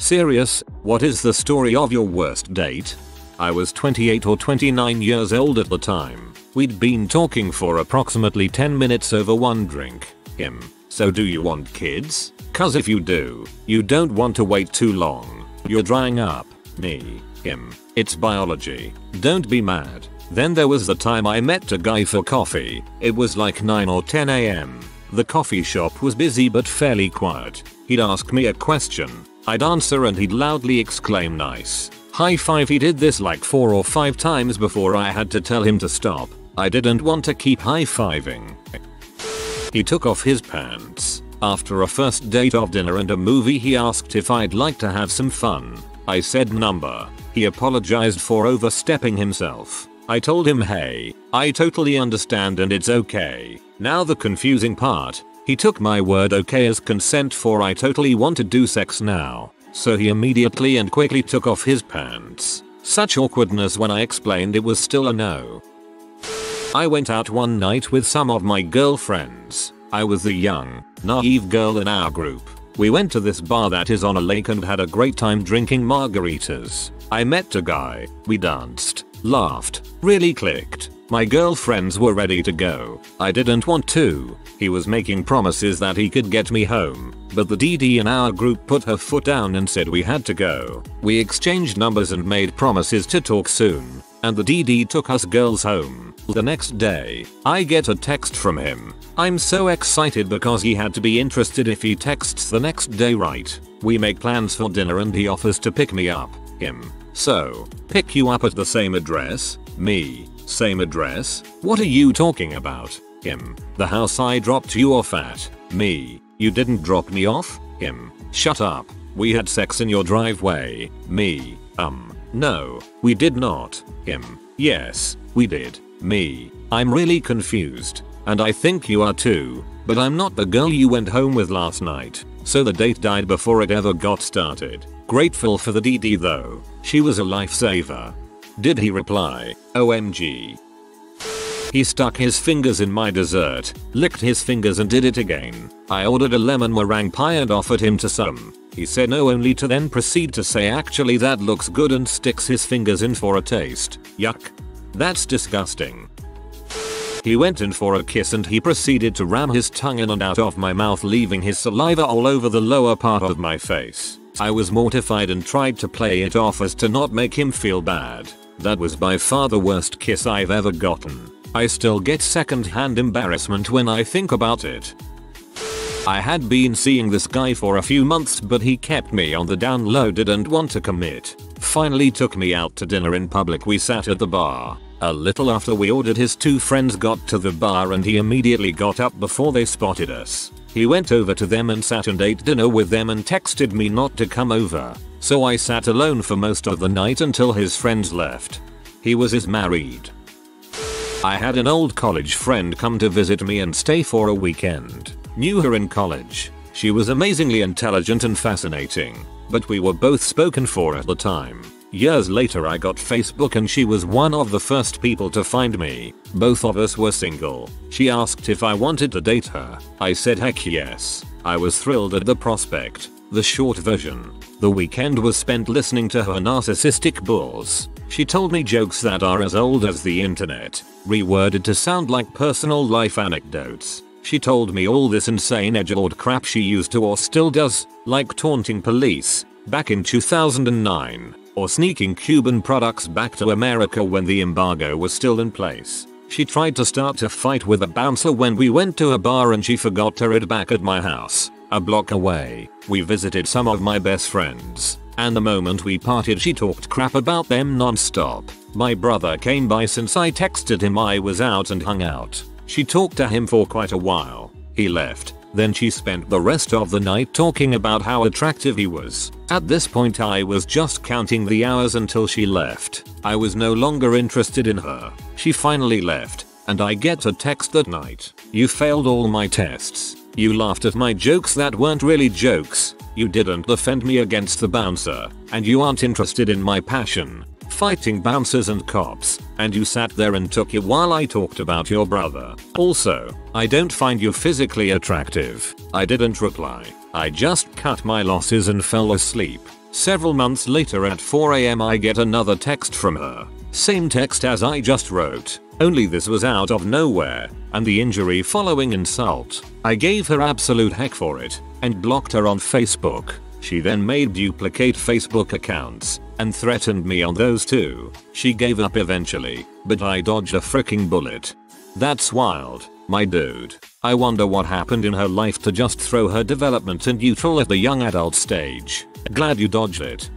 Serious, what is the story of your worst date? I was 28 or 29 years old at the time. We'd been talking for approximately 10 minutes over one drink. Him. So do you want kids? Cause if you do, you don't want to wait too long. You're drying up. Me. Him. It's biology. Don't be mad. Then there was the time I met a guy for coffee. It was like 9 or 10 am. The coffee shop was busy but fairly quiet. He'd ask me a question. I'd answer and he'd loudly exclaim nice. High five he did this like 4 or 5 times before I had to tell him to stop. I didn't want to keep high fiving. He took off his pants. After a first date of dinner and a movie he asked if I'd like to have some fun. I said number. He apologized for overstepping himself. I told him hey, I totally understand and it's okay. Now the confusing part. He took my word okay as consent for I totally want to do sex now. So he immediately and quickly took off his pants. Such awkwardness when I explained it was still a no. I went out one night with some of my girlfriends. I was the young, naive girl in our group. We went to this bar that is on a lake and had a great time drinking margaritas. I met a guy, we danced, laughed, really clicked. My girlfriends were ready to go. I didn't want to. He was making promises that he could get me home, but the DD in our group put her foot down and said we had to go. We exchanged numbers and made promises to talk soon, and the DD took us girls home. The next day, I get a text from him. I'm so excited because he had to be interested if he texts the next day right. We make plans for dinner and he offers to pick me up. Him. So, pick you up at the same address? Me. Same address? What are you talking about? Him. The house I dropped you off at. Me. You didn't drop me off? Him. Shut up. We had sex in your driveway. Me. Um. No, we did not. Him. Yes, we did. Me. I'm really confused. And I think you are too. But I'm not the girl you went home with last night. So the date died before it ever got started. Grateful for the DD though. She was a lifesaver. Did he reply, OMG. He stuck his fingers in my dessert, licked his fingers and did it again. I ordered a lemon meringue pie and offered him to some. He said no only to then proceed to say actually that looks good and sticks his fingers in for a taste. Yuck. That's disgusting. He went in for a kiss and he proceeded to ram his tongue in and out of my mouth leaving his saliva all over the lower part of my face. I was mortified and tried to play it off as to not make him feel bad. That was by far the worst kiss I've ever gotten. I still get second hand embarrassment when I think about it. I had been seeing this guy for a few months but he kept me on the down low didn't want to commit. Finally took me out to dinner in public we sat at the bar. A little after we ordered his two friends got to the bar and he immediately got up before they spotted us. He went over to them and sat and ate dinner with them and texted me not to come over. So I sat alone for most of the night until his friends left. He was is married. I had an old college friend come to visit me and stay for a weekend. Knew her in college. She was amazingly intelligent and fascinating, but we were both spoken for at the time. Years later I got Facebook and she was one of the first people to find me. Both of us were single. She asked if I wanted to date her. I said heck yes. I was thrilled at the prospect. The short version. The weekend was spent listening to her narcissistic bulls. She told me jokes that are as old as the internet, reworded to sound like personal life anecdotes. She told me all this insane edgelord crap she used to or still does, like taunting police, back in 2009, or sneaking Cuban products back to America when the embargo was still in place. She tried to start a fight with a bouncer when we went to a bar and she forgot to read back at my house. A block away, we visited some of my best friends, and the moment we parted she talked crap about them non-stop. My brother came by since I texted him I was out and hung out. She talked to him for quite a while. He left. Then she spent the rest of the night talking about how attractive he was. At this point I was just counting the hours until she left. I was no longer interested in her. She finally left, and I get a text that night. You failed all my tests. You laughed at my jokes that weren't really jokes. You didn't defend me against the bouncer. And you aren't interested in my passion. Fighting bouncers and cops. And you sat there and took it while I talked about your brother. Also, I don't find you physically attractive. I didn't reply. I just cut my losses and fell asleep. Several months later at 4am I get another text from her. Same text as I just wrote, only this was out of nowhere, and the injury following insult. I gave her absolute heck for it, and blocked her on Facebook. She then made duplicate Facebook accounts, and threatened me on those too. She gave up eventually, but I dodged a freaking bullet. That's wild, my dude. I wonder what happened in her life to just throw her development in neutral at the young adult stage. Glad you dodged it.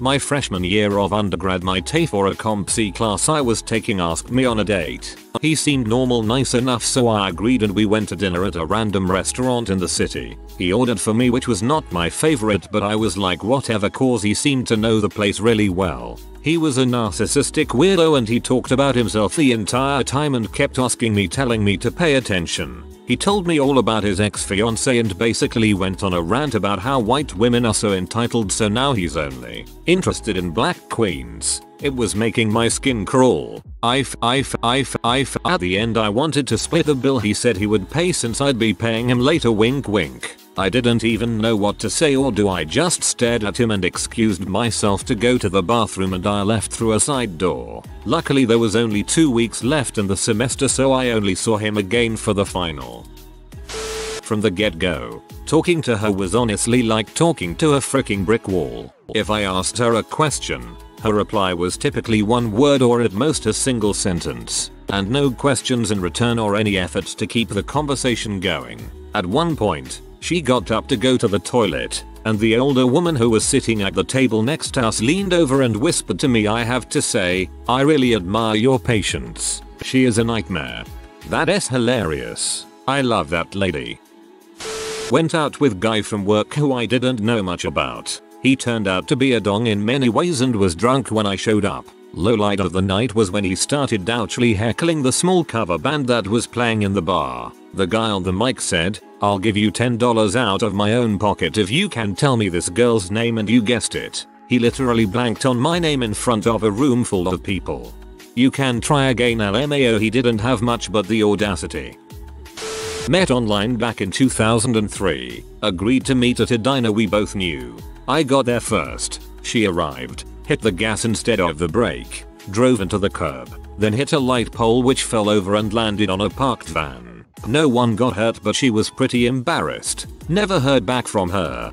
My freshman year of undergrad my TAFE for a Comp Sci class I was taking asked me on a date. He seemed normal nice enough so I agreed and we went to dinner at a random restaurant in the city. He ordered for me which was not my favorite but I was like whatever cause he seemed to know the place really well. He was a narcissistic weirdo and he talked about himself the entire time and kept asking me telling me to pay attention. He told me all about his ex-fiancée and basically went on a rant about how white women are so entitled so now he's only interested in black queens. It was making my skin crawl. I f I f I f I f at the end I wanted to split the bill he said he would pay since I'd be paying him later wink wink. I didn't even know what to say or do I just stared at him and excused myself to go to the bathroom and I left through a side door. Luckily there was only 2 weeks left in the semester so I only saw him again for the final. From the get go, talking to her was honestly like talking to a freaking brick wall. If I asked her a question, her reply was typically one word or at most a single sentence, and no questions in return or any efforts to keep the conversation going. At one point, she got up to go to the toilet, and the older woman who was sitting at the table next to us leaned over and whispered to me I have to say, I really admire your patience. She is a nightmare. That is hilarious. I love that lady. Went out with guy from work who I didn't know much about. He turned out to be a dong in many ways and was drunk when I showed up. Lowlight of the night was when he started douchily heckling the small cover band that was playing in the bar. The guy on the mic said, I'll give you $10 out of my own pocket if you can tell me this girl's name and you guessed it. He literally blanked on my name in front of a room full of people. You can try again LMAO he didn't have much but the audacity. Met online back in 2003. Agreed to meet at a diner we both knew. I got there first. She arrived, hit the gas instead of the brake, drove into the curb, then hit a light pole which fell over and landed on a parked van. No one got hurt but she was pretty embarrassed. Never heard back from her.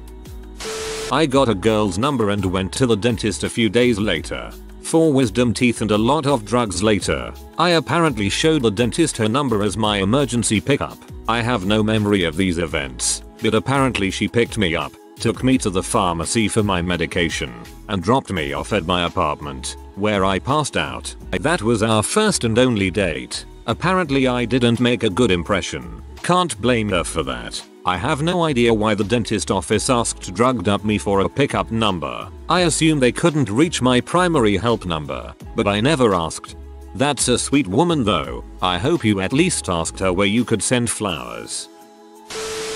I got a girl's number and went to the dentist a few days later. Four wisdom teeth and a lot of drugs later, I apparently showed the dentist her number as my emergency pickup. I have no memory of these events, but apparently she picked me up, took me to the pharmacy for my medication, and dropped me off at my apartment, where I passed out. That was our first and only date. Apparently I didn't make a good impression. Can't blame her for that. I have no idea why the dentist office asked drugged up me for a pickup number. I assume they couldn't reach my primary help number, but I never asked. That's a sweet woman though. I hope you at least asked her where you could send flowers.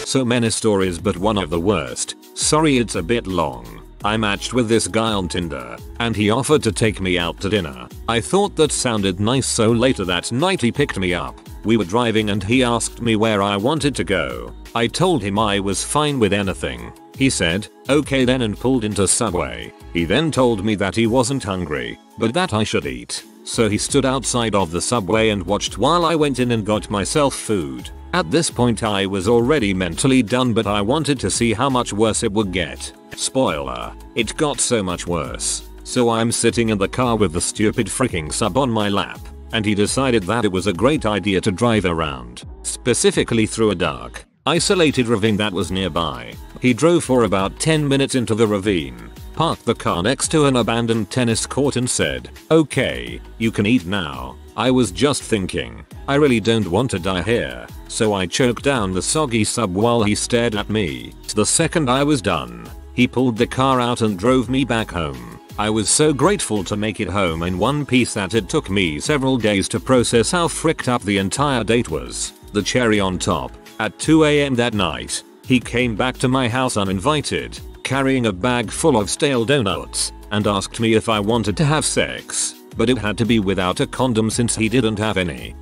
So many stories but one of the worst. Sorry it's a bit long. I matched with this guy on Tinder, and he offered to take me out to dinner. I thought that sounded nice so later that night he picked me up. We were driving and he asked me where I wanted to go. I told him I was fine with anything. He said, okay then and pulled into Subway. He then told me that he wasn't hungry, but that I should eat. So he stood outside of the subway and watched while I went in and got myself food. At this point I was already mentally done but I wanted to see how much worse it would get. Spoiler, it got so much worse. So I'm sitting in the car with the stupid freaking sub on my lap, and he decided that it was a great idea to drive around, specifically through a dark, isolated ravine that was nearby. He drove for about 10 minutes into the ravine, parked the car next to an abandoned tennis court and said, okay, you can eat now. I was just thinking, I really don't want to die here, so I choked down the soggy sub while he stared at me. The second I was done, he pulled the car out and drove me back home. I was so grateful to make it home in one piece that it took me several days to process how fricked up the entire date was. The cherry on top, at 2am that night, he came back to my house uninvited, carrying a bag full of stale donuts, and asked me if I wanted to have sex, but it had to be without a condom since he didn't have any.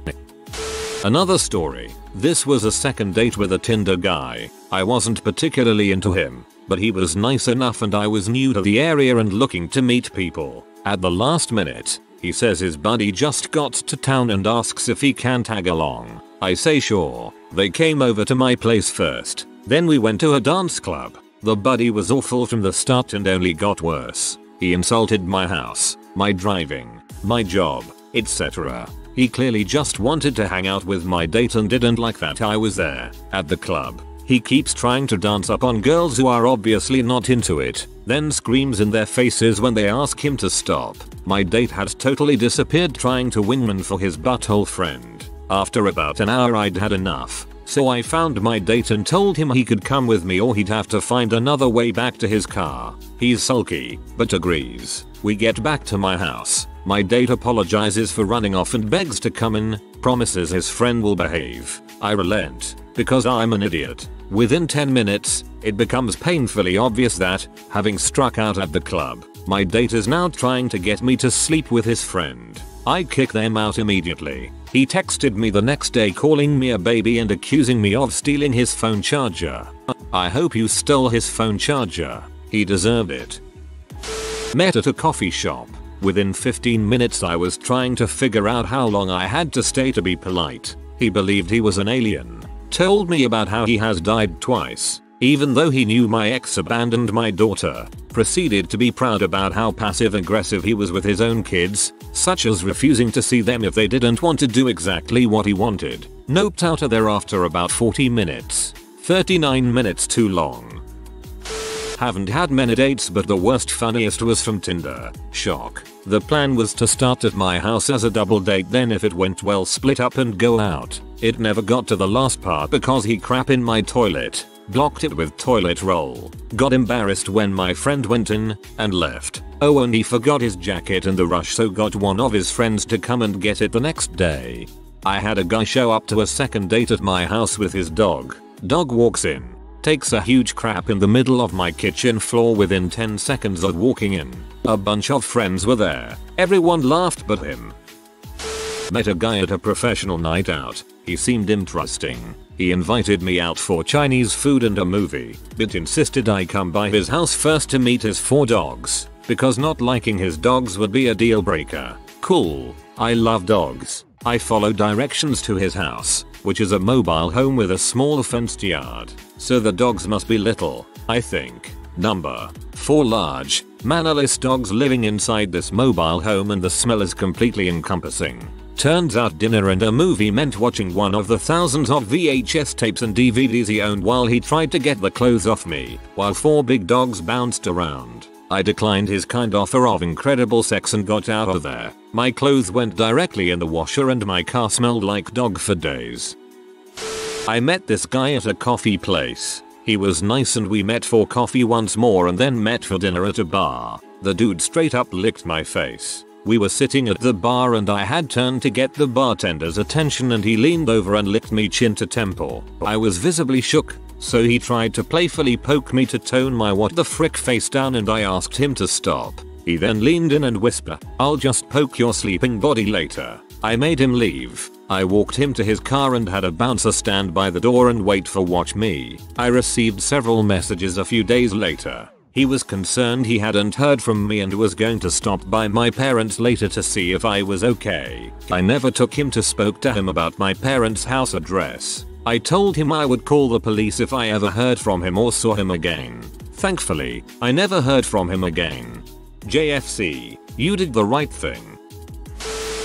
Another story. This was a second date with a Tinder guy. I wasn't particularly into him. but he was nice enough and I was new to the area and looking to meet people. At the last minute, he says his buddy just got to town and asks if he can tag along. I say sure. They came over to my place first. Then we went to a dance club. The buddy was awful from the start and only got worse. He insulted my house, my driving, my job, etc. He clearly just wanted to hang out with my date and didn't like that I was there at the club. He keeps trying to dance up on girls who are obviously not into it, then screams in their faces when they ask him to stop. My date had totally disappeared trying to wingman for his butthole friend. After about an hour I'd had enough, so I found my date and told him he could come with me or he'd have to find another way back to his car. He's sulky, but agrees. We get back to my house. My date apologizes for running off and begs to come in, promises his friend will behave. I relent, because I'm an idiot. Within 10 minutes, it becomes painfully obvious that, having struck out at the club, my date is now trying to get me to sleep with his friend. I kick them out immediately. He texted me the next day calling me a baby and accusing me of stealing his phone charger. I hope you stole his phone charger. He deserved it. Met at a coffee shop. Within 15 minutes I was trying to figure out how long I had to stay to be polite. He believed he was an alien told me about how he has died twice, even though he knew my ex abandoned my daughter, proceeded to be proud about how passive aggressive he was with his own kids, such as refusing to see them if they didn't want to do exactly what he wanted. Noped out of there after about 40 minutes. 39 minutes too long. Haven't had many dates but the worst funniest was from Tinder. Shock. The plan was to start at my house as a double date then if it went well split up and go out. It never got to the last part because he crap in my toilet. Blocked it with toilet roll. Got embarrassed when my friend went in and left. Oh and he forgot his jacket in the rush so got one of his friends to come and get it the next day. I had a guy show up to a second date at my house with his dog. Dog walks in takes a huge crap in the middle of my kitchen floor within 10 seconds of walking in. A bunch of friends were there. Everyone laughed but him. Met a guy at a professional night out. He seemed interesting. He invited me out for Chinese food and a movie, but insisted I come by his house first to meet his four dogs, because not liking his dogs would be a deal breaker. Cool. I love dogs. I followed directions to his house, which is a mobile home with a small fenced yard. So the dogs must be little, I think. Number 4 large, mannerless dogs living inside this mobile home and the smell is completely encompassing. Turns out dinner and a movie meant watching one of the thousands of VHS tapes and DVDs he owned while he tried to get the clothes off me, while four big dogs bounced around. I declined his kind offer of incredible sex and got out of there. My clothes went directly in the washer and my car smelled like dog for days. I met this guy at a coffee place. He was nice and we met for coffee once more and then met for dinner at a bar. The dude straight up licked my face. We were sitting at the bar and I had turned to get the bartender's attention and he leaned over and licked me chin to temple. I was visibly shook, so he tried to playfully poke me to tone my what the frick face down and I asked him to stop. He then leaned in and whispered, I'll just poke your sleeping body later. I made him leave. I walked him to his car and had a bouncer stand by the door and wait for watch me. I received several messages a few days later. He was concerned he hadn't heard from me and was going to stop by my parents later to see if I was okay. I never took him to spoke to him about my parents' house address. I told him I would call the police if I ever heard from him or saw him again. Thankfully, I never heard from him again. JFC, you did the right thing.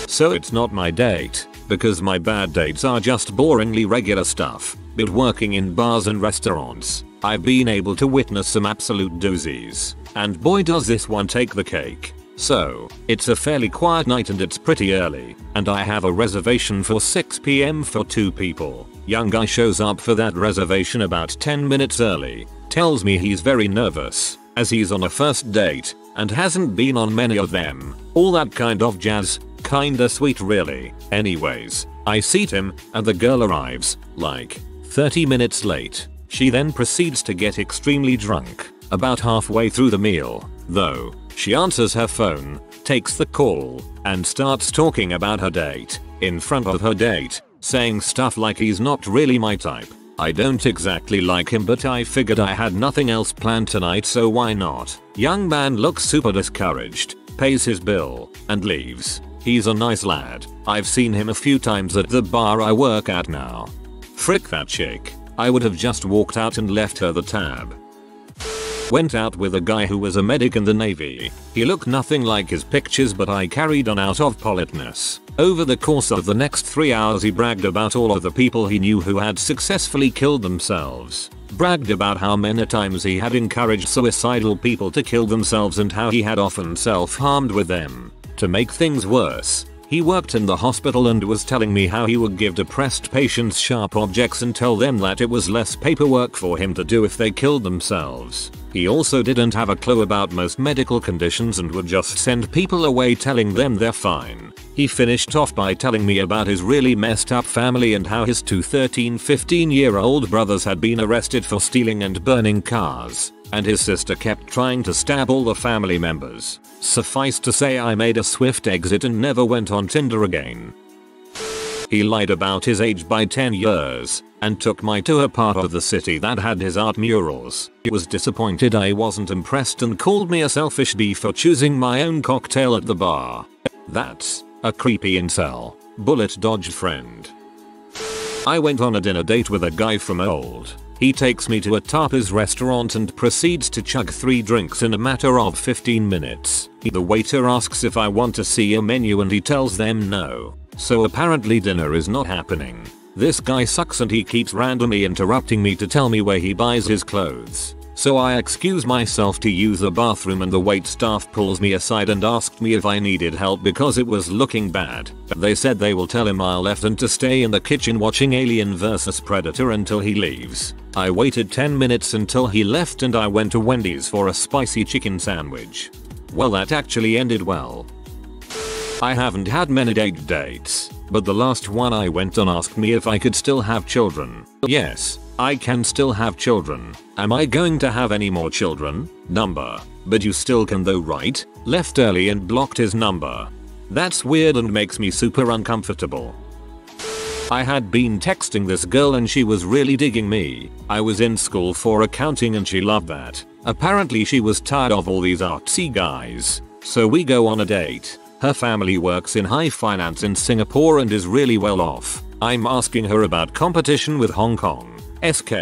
So it's not my date, because my bad dates are just boringly regular stuff, but working in bars and restaurants, I've been able to witness some absolute doozies. And boy does this one take the cake. So, it's a fairly quiet night and it's pretty early, and I have a reservation for 6pm for 2 people. Young guy shows up for that reservation about 10 minutes early, tells me he's very nervous, as he's on a first date, and hasn't been on many of them. All that kind of jazz, kinda sweet really. Anyways, I seat him, and the girl arrives, like, 30 minutes late. She then proceeds to get extremely drunk, about halfway through the meal, though, she answers her phone, takes the call, and starts talking about her date, in front of her date, saying stuff like he's not really my type. I don't exactly like him but I figured I had nothing else planned tonight so why not. Young man looks super discouraged, pays his bill, and leaves. He's a nice lad. I've seen him a few times at the bar I work at now. Frick that chick. I would have just walked out and left her the tab. Went out with a guy who was a medic in the navy. He looked nothing like his pictures but I carried on out of politeness. Over the course of the next 3 hours he bragged about all of the people he knew who had successfully killed themselves. Bragged about how many times he had encouraged suicidal people to kill themselves and how he had often self-harmed with them. To make things worse, he worked in the hospital and was telling me how he would give depressed patients sharp objects and tell them that it was less paperwork for him to do if they killed themselves. He also didn't have a clue about most medical conditions and would just send people away telling them they're fine. He finished off by telling me about his really messed up family and how his two 13 15 year old brothers had been arrested for stealing and burning cars, and his sister kept trying to stab all the family members. Suffice to say I made a swift exit and never went on Tinder again. He lied about his age by 10 years and took my to a part of the city that had his art murals. He was disappointed I wasn't impressed and called me a selfish bee for choosing my own cocktail at the bar. That's a creepy incel. Bullet dodged friend. I went on a dinner date with a guy from old he takes me to a tapas restaurant and proceeds to chug 3 drinks in a matter of 15 minutes. The waiter asks if I want to see a menu and he tells them no. So apparently dinner is not happening. This guy sucks and he keeps randomly interrupting me to tell me where he buys his clothes. So I excuse myself to use the bathroom and the wait staff pulls me aside and asked me if I needed help because it was looking bad. They said they will tell him I left and to stay in the kitchen watching Alien vs Predator until he leaves. I waited 10 minutes until he left and I went to Wendy's for a spicy chicken sandwich. Well that actually ended well. I haven't had many date dates, but the last one I went on asked me if I could still have children. Yes, I can still have children. Am I going to have any more children? Number. But you still can though right? Left early and blocked his number. That's weird and makes me super uncomfortable. I had been texting this girl and she was really digging me. I was in school for accounting and she loved that. Apparently she was tired of all these artsy guys. So we go on a date. Her family works in high finance in Singapore and is really well off. I'm asking her about competition with Hong Kong. SK,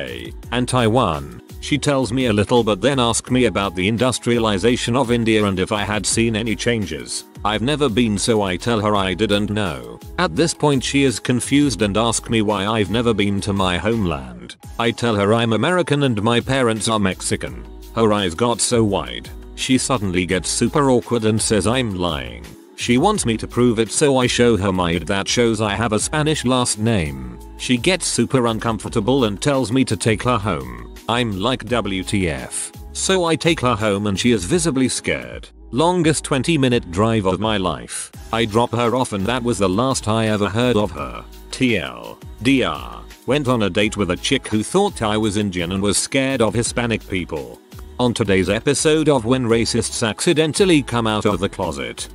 and Taiwan. She tells me a little but then asks me about the industrialization of India and if I had seen any changes. I've never been so I tell her I didn't know. At this point she is confused and asks me why I've never been to my homeland. I tell her I'm American and my parents are Mexican. Her eyes got so wide. She suddenly gets super awkward and says I'm lying. She wants me to prove it so I show her my ID that shows I have a Spanish last name. She gets super uncomfortable and tells me to take her home. I'm like WTF. So I take her home and she is visibly scared. Longest 20 minute drive of my life. I drop her off and that was the last I ever heard of her. TL. DR. Went on a date with a chick who thought I was Indian and was scared of Hispanic people. On today's episode of When Racists Accidentally Come Out of the Closet.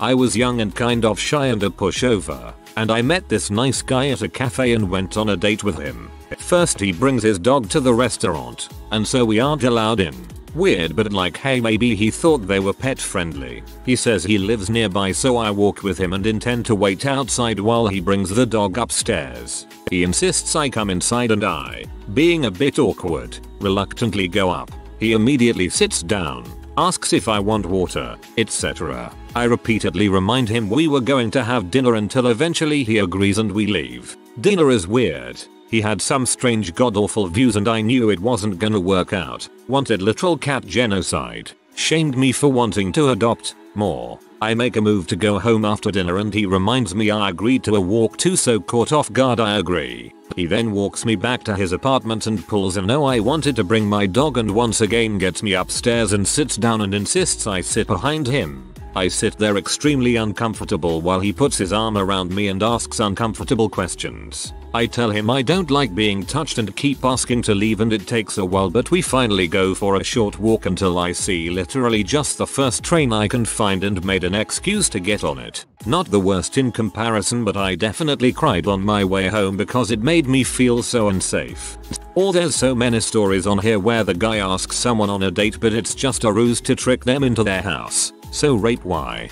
I was young and kind of shy and a pushover, and I met this nice guy at a cafe and went on a date with him. First he brings his dog to the restaurant, and so we aren't allowed in. Weird but like hey maybe he thought they were pet friendly. He says he lives nearby so I walk with him and intend to wait outside while he brings the dog upstairs. He insists I come inside and I, being a bit awkward, reluctantly go up. He immediately sits down, asks if I want water, etc. I repeatedly remind him we were going to have dinner until eventually he agrees and we leave. Dinner is weird. He had some strange god-awful views and I knew it wasn't gonna work out. Wanted literal cat genocide. Shamed me for wanting to adopt more. I make a move to go home after dinner and he reminds me I agreed to a walk too so caught off guard I agree. He then walks me back to his apartment and pulls a no I wanted to bring my dog and once again gets me upstairs and sits down and insists I sit behind him. I sit there extremely uncomfortable while he puts his arm around me and asks uncomfortable questions. I tell him I don't like being touched and keep asking to leave and it takes a while but we finally go for a short walk until I see literally just the first train I can find and made an excuse to get on it. Not the worst in comparison but I definitely cried on my way home because it made me feel so unsafe. Or there's so many stories on here where the guy asks someone on a date but it's just a ruse to trick them into their house. So rape why?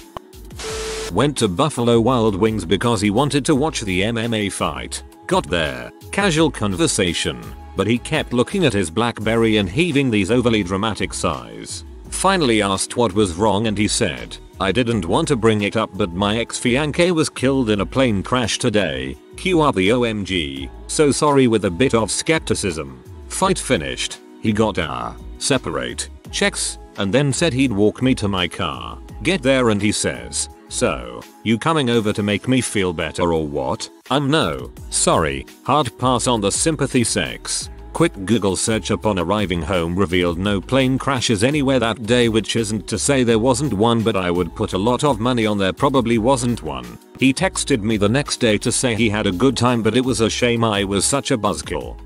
Went to Buffalo Wild Wings because he wanted to watch the MMA fight. Got there, casual conversation, but he kept looking at his blackberry and heaving these overly dramatic sighs. Finally asked what was wrong and he said, I didn't want to bring it up but my ex-fiancé was killed in a plane crash today. Cue up the OMG. So sorry with a bit of skepticism. Fight finished. He got our separate checks and then said he'd walk me to my car. Get there and he says, so, you coming over to make me feel better or what? I'm no, sorry, hard pass on the sympathy sex. Quick Google search upon arriving home revealed no plane crashes anywhere that day which isn't to say there wasn't one but I would put a lot of money on there probably wasn't one. He texted me the next day to say he had a good time but it was a shame I was such a buzzkill.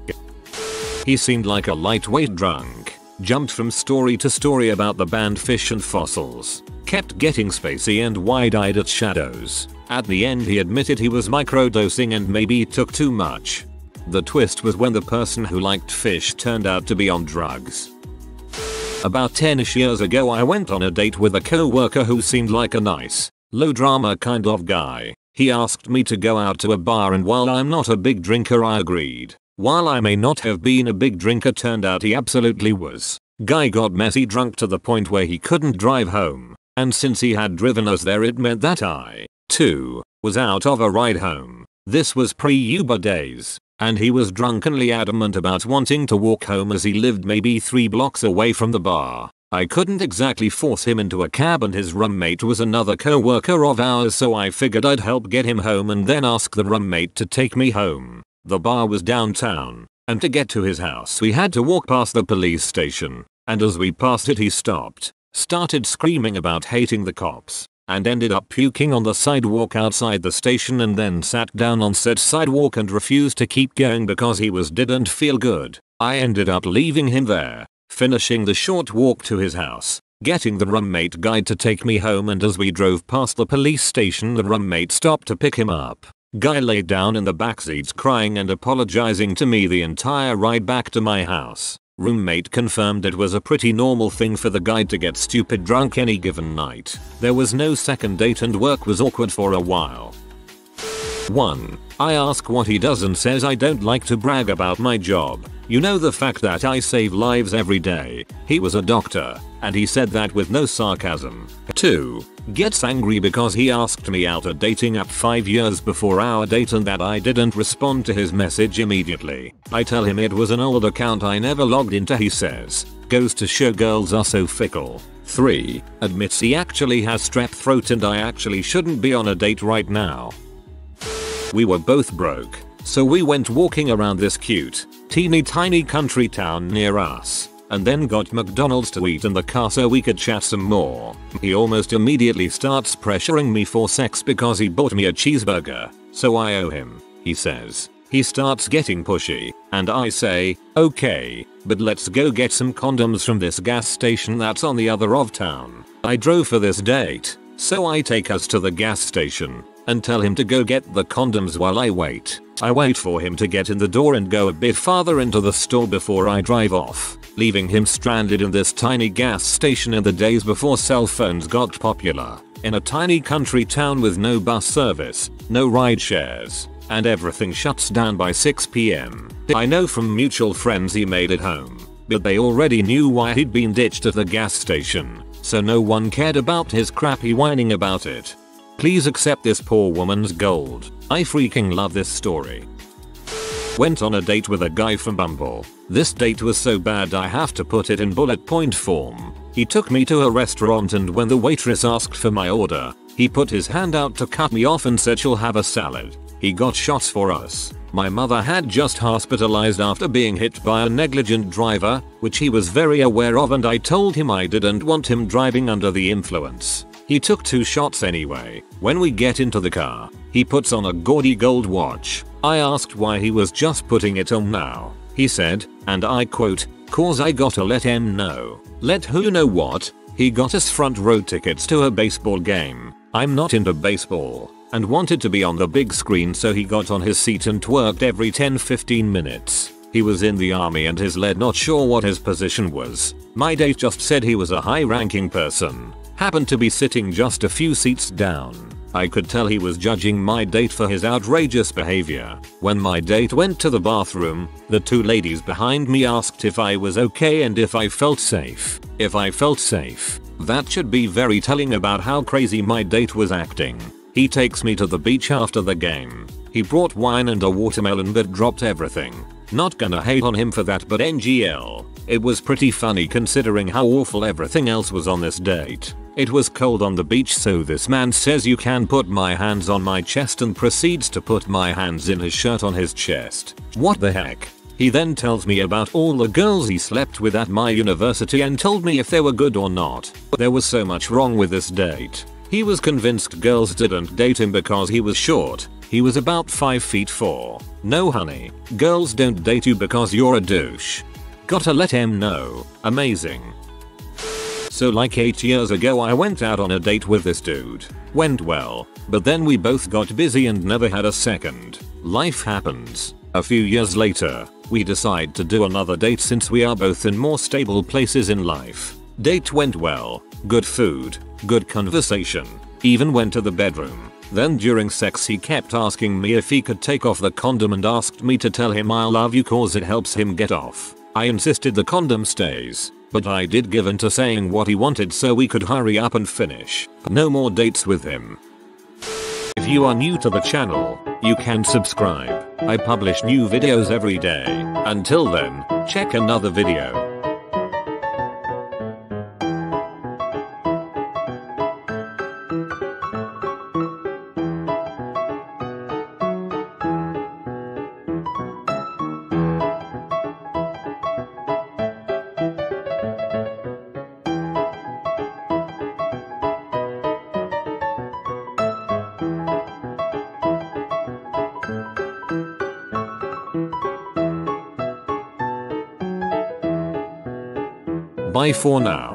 He seemed like a lightweight drunk jumped from story to story about the band Phish and Fossils, kept getting spacey and wide-eyed at shadows. At the end he admitted he was microdosing and maybe took too much. The twist was when the person who liked Phish turned out to be on drugs. About 10ish years ago I went on a date with a co-worker who seemed like a nice, low drama kind of guy. He asked me to go out to a bar and while I'm not a big drinker I agreed. While I may not have been a big drinker turned out he absolutely was. Guy got messy drunk to the point where he couldn't drive home, and since he had driven us there it meant that I, too, was out of a ride home. This was pre-Uber days, and he was drunkenly adamant about wanting to walk home as he lived maybe 3 blocks away from the bar. I couldn't exactly force him into a cab and his roommate was another co-worker of ours so I figured I'd help get him home and then ask the roommate to take me home. The bar was downtown, and to get to his house we had to walk past the police station, and as we passed it he stopped, started screaming about hating the cops, and ended up puking on the sidewalk outside the station and then sat down on said sidewalk and refused to keep going because he was didn't feel good. I ended up leaving him there, finishing the short walk to his house, getting the roommate guide to take me home and as we drove past the police station the roommate stopped to pick him up. Guy laid down in the backseat crying and apologizing to me the entire ride back to my house. Roommate confirmed it was a pretty normal thing for the guy to get stupid drunk any given night. There was no second date and work was awkward for a while. 1. I ask what he does and says I don't like to brag about my job. You know the fact that I save lives every day. He was a doctor, and he said that with no sarcasm. 2. Gets angry because he asked me out a dating app 5 years before our date and that I didn't respond to his message immediately. I tell him it was an old account I never logged into he says. Goes to show girls are so fickle. 3. Admits he actually has strep throat and I actually shouldn't be on a date right now. We were both broke, so we went walking around this cute, teeny tiny country town near us, and then got McDonald's to eat in the car so we could chat some more. He almost immediately starts pressuring me for sex because he bought me a cheeseburger, so I owe him, he says. He starts getting pushy, and I say, okay, but let's go get some condoms from this gas station that's on the other of town. I drove for this date, so I take us to the gas station, and tell him to go get the condoms while I wait. I wait for him to get in the door and go a bit farther into the store before I drive off, leaving him stranded in this tiny gas station in the days before cell phones got popular. In a tiny country town with no bus service, no ride shares, and everything shuts down by 6pm. I know from mutual friends he made it home, but they already knew why he'd been ditched at the gas station, so no one cared about his crappy whining about it. Please accept this poor woman's gold. I freaking love this story. Went on a date with a guy from Bumble. This date was so bad I have to put it in bullet point form. He took me to a restaurant and when the waitress asked for my order, he put his hand out to cut me off and said she'll have a salad. He got shots for us. My mother had just hospitalized after being hit by a negligent driver, which he was very aware of and I told him I didn't want him driving under the influence. He took two shots anyway. When we get into the car, he puts on a gaudy gold watch. I asked why he was just putting it on now. He said, and I quote, cause I gotta let him know. Let who know what? He got us front row tickets to a baseball game. I'm not into baseball and wanted to be on the big screen so he got on his seat and twerked every 10-15 minutes. He was in the army and his lead not sure what his position was. My date just said he was a high ranking person. Happened to be sitting just a few seats down. I could tell he was judging my date for his outrageous behavior. When my date went to the bathroom, the two ladies behind me asked if I was okay and if I felt safe. If I felt safe. That should be very telling about how crazy my date was acting. He takes me to the beach after the game. He brought wine and a watermelon but dropped everything. Not gonna hate on him for that but NGL. It was pretty funny considering how awful everything else was on this date. It was cold on the beach so this man says you can put my hands on my chest and proceeds to put my hands in his shirt on his chest. What the heck? He then tells me about all the girls he slept with at my university and told me if they were good or not. There was so much wrong with this date. He was convinced girls didn't date him because he was short. He was about 5 feet 4. No honey, girls don't date you because you're a douche. Gotta let him know. Amazing. So like 8 years ago I went out on a date with this dude. Went well, but then we both got busy and never had a second. Life happens. A few years later, we decide to do another date since we are both in more stable places in life. Date went well, good food, good conversation, even went to the bedroom. Then during sex he kept asking me if he could take off the condom and asked me to tell him I love you cause it helps him get off. I insisted the condom stays, but I did give in to saying what he wanted so we could hurry up and finish. No more dates with him. If you are new to the channel, you can subscribe. I publish new videos every day. Until then, check another video. Bye for now.